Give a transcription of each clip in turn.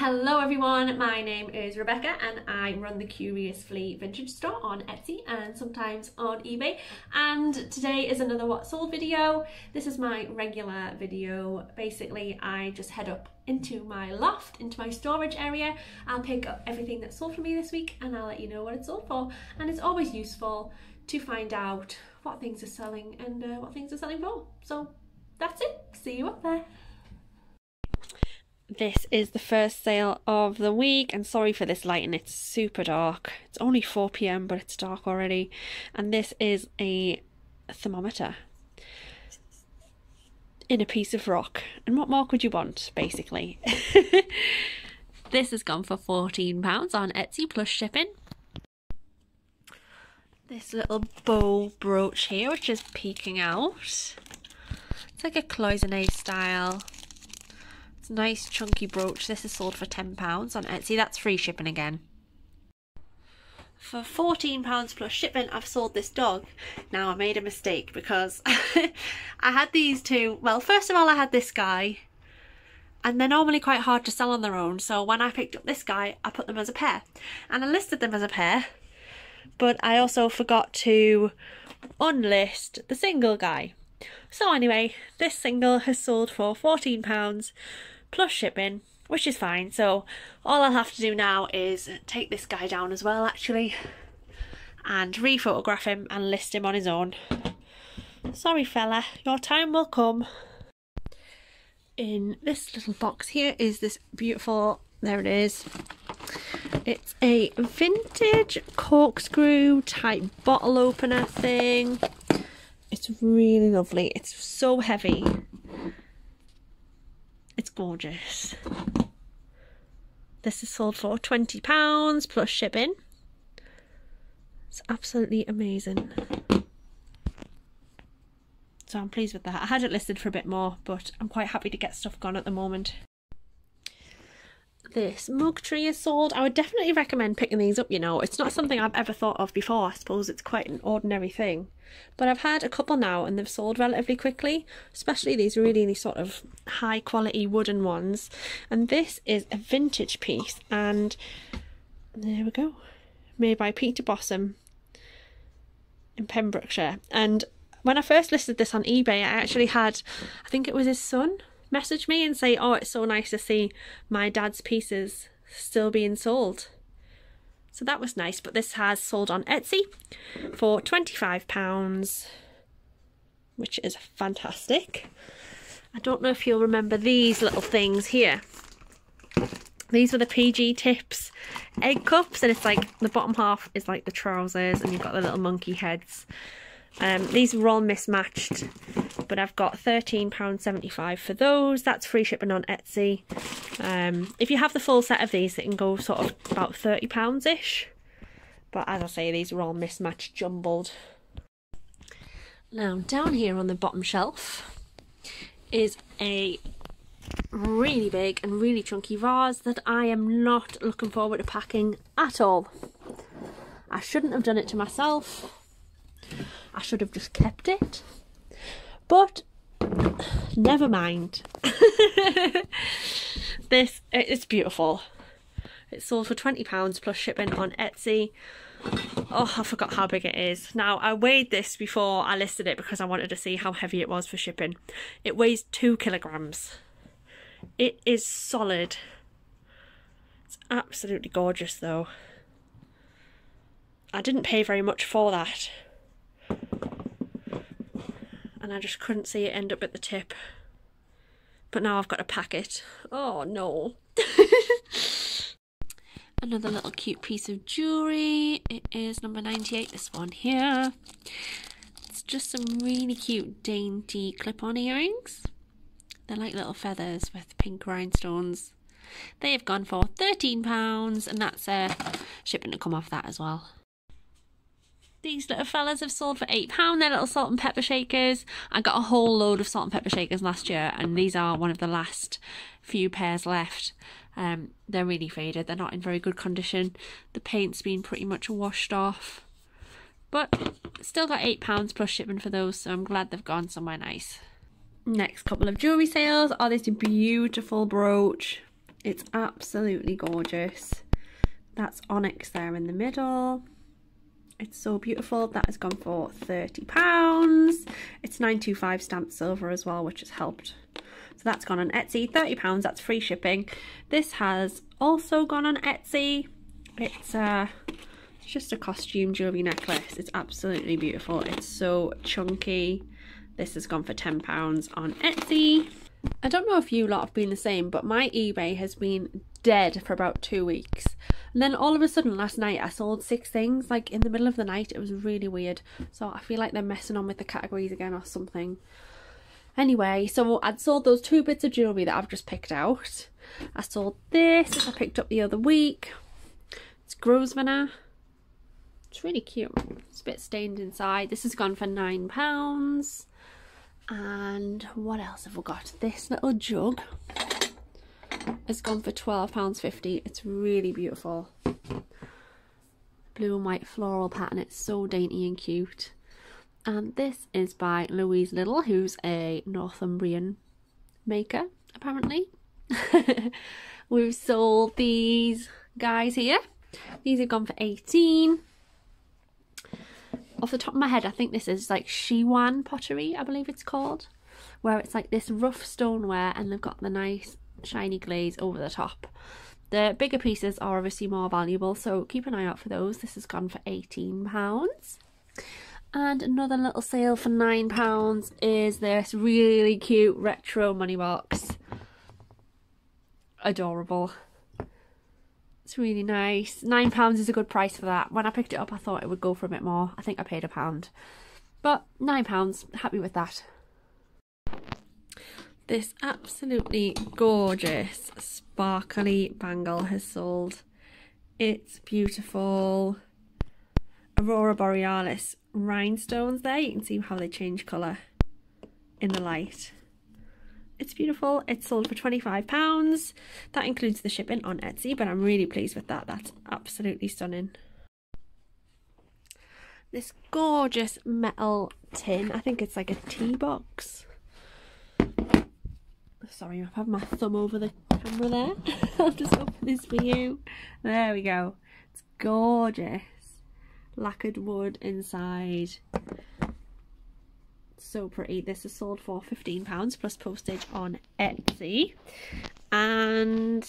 Hello everyone, my name is Rebecca and I run the Curious Flea Vintage Store on Etsy and sometimes on eBay and today is another what sold video. This is my regular video. Basically I just head up into my loft, into my storage area. I'll pick up everything that sold for me this week and I'll let you know what it's sold for and it's always useful to find out what things are selling and uh, what things are selling for. So that's it. See you up there. This is the first sale of the week, and sorry for this lighting, it's super dark. It's only 4 pm, but it's dark already. And this is a thermometer in a piece of rock. And what more could you want, basically? this has gone for £14 on Etsy plus shipping. This little bow brooch here, which is peeking out. It's like a cloisonne style nice chunky brooch. This is sold for £10 on Etsy. That's free shipping again. For £14 plus shipping, I've sold this dog. Now, I made a mistake because I had these two. Well, first of all, I had this guy. And they're normally quite hard to sell on their own. So when I picked up this guy, I put them as a pair. And I listed them as a pair. But I also forgot to unlist the single guy. So anyway, this single has sold for £14 plus shipping, which is fine. So all I'll have to do now is take this guy down as well, actually, and rephotograph him and list him on his own. Sorry, fella, your time will come. In this little box here is this beautiful, there it is. It's a vintage corkscrew type bottle opener thing. It's really lovely. It's so heavy gorgeous. This is sold for £20 plus shipping. It's absolutely amazing. So I'm pleased with that. I had it listed for a bit more, but I'm quite happy to get stuff gone at the moment this mug tree is sold. I would definitely recommend picking these up, you know. It's not something I've ever thought of before. I suppose it's quite an ordinary thing. But I've had a couple now and they've sold relatively quickly, especially these really sort of high quality wooden ones. And this is a vintage piece and there we go. Made by Peter Bossum in Pembrokeshire. And when I first listed this on eBay, I actually had, I think it was his son message me and say, oh, it's so nice to see my dad's pieces still being sold. So that was nice, but this has sold on Etsy for £25, which is fantastic. I don't know if you'll remember these little things here. These were the PG Tips egg cups, and it's like the bottom half is like the trousers, and you've got the little monkey heads. Um, these were all mismatched, but I've got £13.75 for those. That's free shipping on Etsy. Um, if you have the full set of these, it can go sort of about £30-ish. But as I say, these are all mismatched, jumbled. Now, down here on the bottom shelf is a really big and really chunky vase that I am not looking forward to packing at all. I shouldn't have done it to myself. I should have just kept it. But never mind. this it's beautiful. It's sold for £20 plus shipping on Etsy. Oh, I forgot how big it is. Now, I weighed this before I listed it because I wanted to see how heavy it was for shipping. It weighs two kilograms. It is solid. It's absolutely gorgeous though. I didn't pay very much for that and I just couldn't see it end up at the tip. But now I've got to pack it. Oh no. Another little cute piece of jewellery. It is number 98, this one here. It's just some really cute dainty clip-on earrings. They're like little feathers with pink rhinestones. They have gone for £13 and that's uh, shipping to come off that as well. These little fellas have sold for £8. They're little salt and pepper shakers. I got a whole load of salt and pepper shakers last year, and these are one of the last few pairs left. Um, they're really faded. They're not in very good condition. The paint's been pretty much washed off. But still got £8 plus shipping for those, so I'm glad they've gone somewhere nice. Next couple of jewellery sales are this beautiful brooch. It's absolutely gorgeous. That's onyx there in the middle. It's so beautiful. That has gone for £30. It's 925 stamped silver as well, which has helped. So that's gone on Etsy. £30, that's free shipping. This has also gone on Etsy. It's uh, just a costume jewellery necklace. It's absolutely beautiful. It's so chunky. This has gone for £10 on Etsy. I don't know if you lot have been the same, but my eBay has been dead for about two weeks. And then all of a sudden last night I sold six things, like in the middle of the night. It was really weird. So I feel like they're messing on with the categories again or something. Anyway, so I'd sold those two bits of jewellery that I've just picked out. I sold this, I picked up the other week. It's Grosvenor. It's really cute. It's a bit stained inside. This has gone for £9. And what else have we got? This little jug has gone for £12.50. It's really beautiful. Blue and white floral pattern. It's so dainty and cute. And this is by Louise Little, who's a Northumbrian maker, apparently. We've sold these guys here. These have gone for 18 off the top of my head, I think this is like Siwan pottery, I believe it's called, where it's like this rough stoneware and they've got the nice shiny glaze over the top. The bigger pieces are obviously more valuable, so keep an eye out for those. This has gone for £18. And another little sale for £9 is this really cute retro money box. Adorable. It's really nice. £9 is a good price for that. When I picked it up, I thought it would go for a bit more. I think I paid a pound. But £9, happy with that this absolutely gorgeous sparkly bangle has sold. It's beautiful. Aurora Borealis rhinestones there. You can see how they change colour in the light. It's beautiful. It's sold for £25. That includes the shipping on Etsy, but I'm really pleased with that. That's absolutely stunning. This gorgeous metal tin. I think it's like a tea box sorry, I've had my thumb over the camera there. I'll just open this for you. There we go. It's gorgeous. Lacquered wood inside. So pretty. This is sold for £15 plus postage on Etsy. And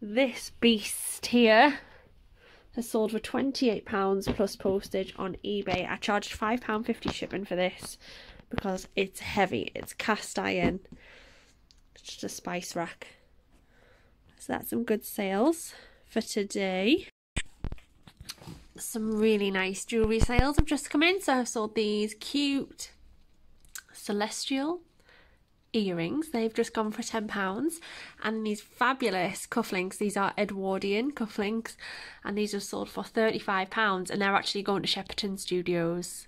this beast here has sold for £28 plus postage on eBay. I charged £5.50 shipping for this because it's heavy. It's cast iron just a spice rack. So that's some good sales for today. Some really nice jewellery sales have just come in. So I've sold these cute celestial earrings. They've just gone for £10. And these fabulous cufflinks. These are Edwardian cufflinks. And these are sold for £35. And they're actually going to Shepperton Studios.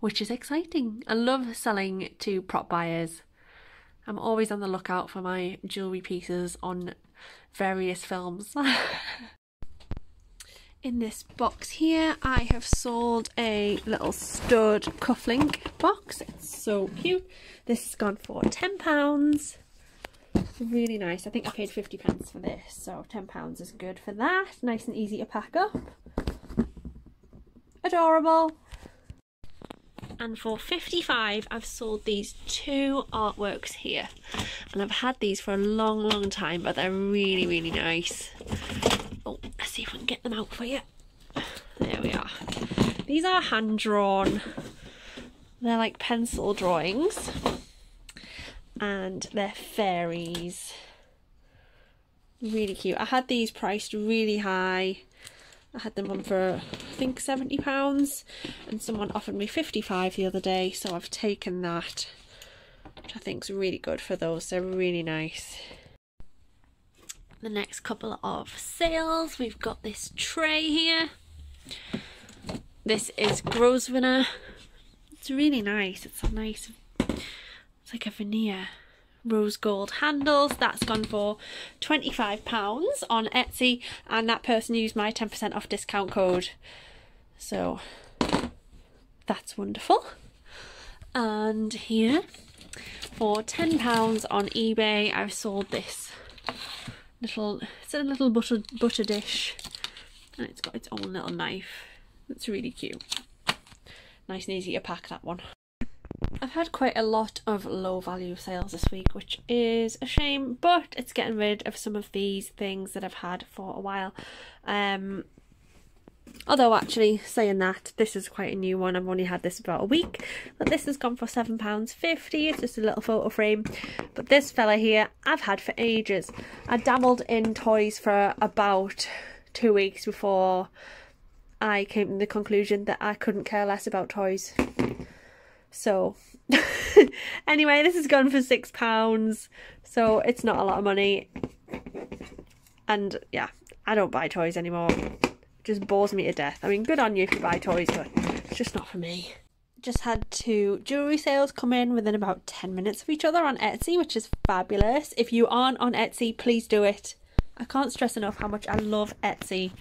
Which is exciting. I love selling to prop buyers. I'm always on the lookout for my jewellery pieces on various films. In this box here, I have sold a little stud cufflink box. It's so cute. This has gone for £10. Really nice. I think I paid 50 pence for this, so £10 is good for that. Nice and easy to pack up. Adorable and for 55 I've sold these two artworks here. And I've had these for a long long time but they're really really nice. Oh let's see if we can get them out for you. There we are. These are hand drawn they're like pencil drawings. And they're fairies. Really cute. I had these priced really high I had them on for I think £70 and someone offered me 55 the other day so I've taken that which I think is really good for those they're really nice. The next couple of sales we've got this tray here. This is Grosvenor. It's really nice it's a nice it's like a veneer rose gold handles. That's gone for £25 on Etsy and that person used my 10% off discount code. So that's wonderful. And here for £10 on eBay I've sold this little, it's a little butter, butter dish and it's got its own little knife. It's really cute. Nice and easy to pack that one. I've had quite a lot of low value sales this week, which is a shame, but it's getting rid of some of these things that I've had for a while. Um, although actually saying that, this is quite a new one. I've only had this about a week, but this has gone for £7.50. It's just a little photo frame. But this fella here, I've had for ages. I dabbled in toys for about two weeks before I came to the conclusion that I couldn't care less about toys. So, anyway, this has gone for six pounds, so it's not a lot of money. And yeah, I don't buy toys anymore. It just bores me to death. I mean, good on you if you buy toys, but it's just not for me. Just had two jewellery sales come in within about 10 minutes of each other on Etsy, which is fabulous. If you aren't on Etsy, please do it. I can't stress enough how much I love Etsy.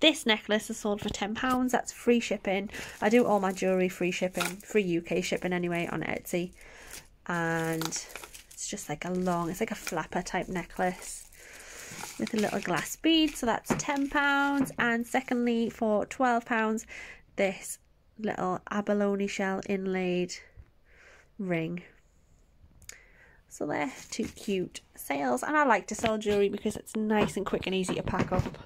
This necklace is sold for £10. That's free shipping. I do all my jewellery free shipping, free UK shipping anyway on Etsy. And it's just like a long, it's like a flapper type necklace with a little glass bead. So that's £10. And secondly, for £12, this little abalone shell inlaid ring. So they're two cute sales. And I like to sell jewellery because it's nice and quick and easy to pack up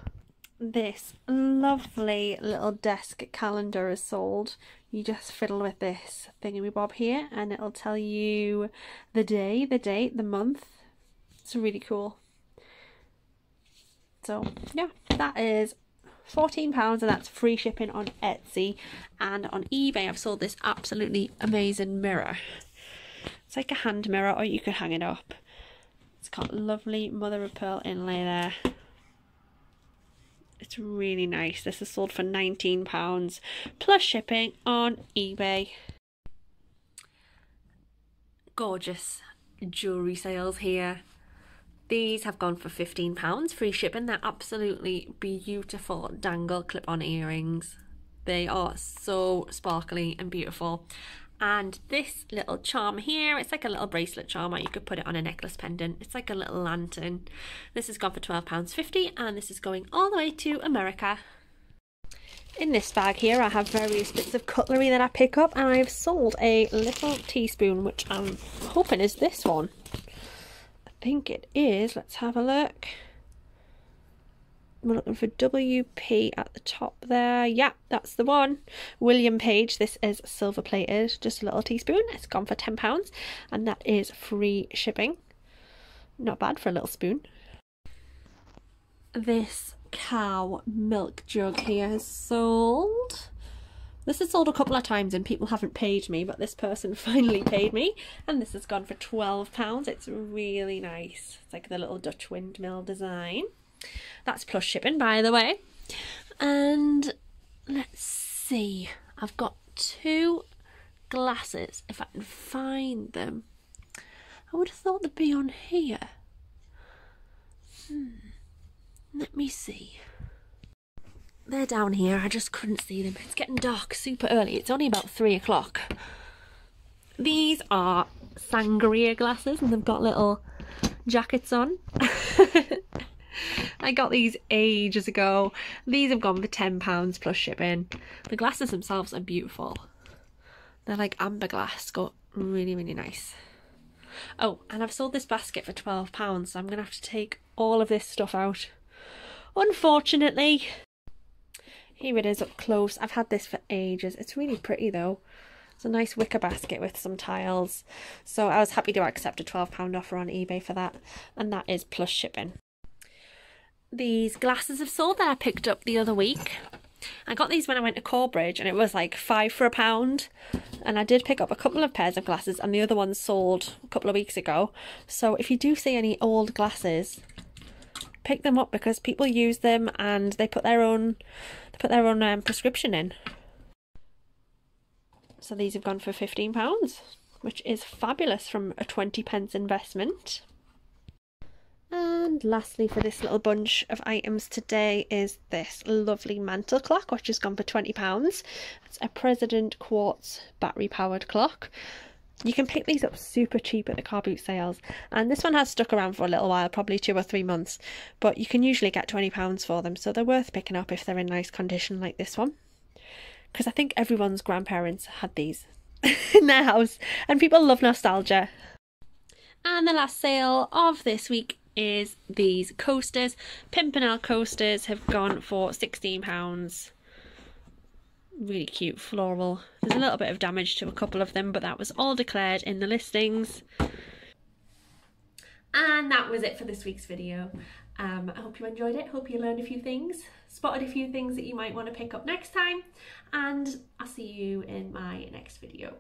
this lovely little desk calendar is sold. You just fiddle with this thingy bob here and it'll tell you the day, the date, the month. It's really cool. So yeah, that is £14 and that's free shipping on Etsy and on eBay I've sold this absolutely amazing mirror. It's like a hand mirror or you could hang it up. It's got lovely mother of pearl inlay there it's really nice. This is sold for £19 plus shipping on eBay. Gorgeous jewellery sales here. These have gone for £15 free shipping. They're absolutely beautiful dangle clip-on earrings. They are so sparkly and beautiful and this little charm here it's like a little bracelet charm or you could put it on a necklace pendant. It's like a little lantern. This has gone for £12.50 and this is going all the way to America. In this bag here I have various bits of cutlery that I pick up and I've sold a little teaspoon which I'm hoping is this one. I think it is. Let's have a look we're looking for WP at the top there. Yeah, that's the one. William Page. This is silver plated. Just a little teaspoon. It's gone for £10 and that is free shipping. Not bad for a little spoon. This cow milk jug here has sold. This has sold a couple of times and people haven't paid me, but this person finally paid me. And this has gone for £12. It's really nice. It's like the little Dutch windmill design. That's plus shipping, by the way. And let's see, I've got two glasses, if I can find them. I would have thought they'd be on here. Hmm. Let me see. They're down here, I just couldn't see them. It's getting dark super early. It's only about three o'clock. These are sangria glasses and they've got little jackets on. I got these ages ago. These have gone for £10 plus shipping. The glasses themselves are beautiful. They're like amber glass, got really, really nice. Oh, and I've sold this basket for £12, so I'm going to have to take all of this stuff out. Unfortunately. Here it is up close. I've had this for ages. It's really pretty though. It's a nice wicker basket with some tiles. So I was happy to accept a £12 offer on eBay for that. And that is plus shipping these glasses of sold that I picked up the other week. I got these when I went to Corbridge and it was like five for a pound. And I did pick up a couple of pairs of glasses and the other ones sold a couple of weeks ago. So if you do see any old glasses, pick them up because people use them and they put their own they put their own um, prescription in. So these have gone for £15, which is fabulous from a 20 pence investment. And lastly for this little bunch of items today is this lovely mantle clock which has gone for £20. It's a President Quartz battery powered clock. You can pick these up super cheap at the car boot sales, and this one has stuck around for a little while, probably two or three months, but you can usually get £20 for them, so they're worth picking up if they're in nice condition like this one. Because I think everyone's grandparents had these in their house, and people love nostalgia. And the last sale of this week is these coasters. Pimpernel coasters have gone for £16 really cute floral. There's a little bit of damage to a couple of them, but that was all declared in the listings. And that was it for this week's video. Um, I hope you enjoyed it. Hope you learned a few things, spotted a few things that you might want to pick up next time, and I'll see you in my next video.